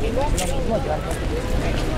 もうよかった。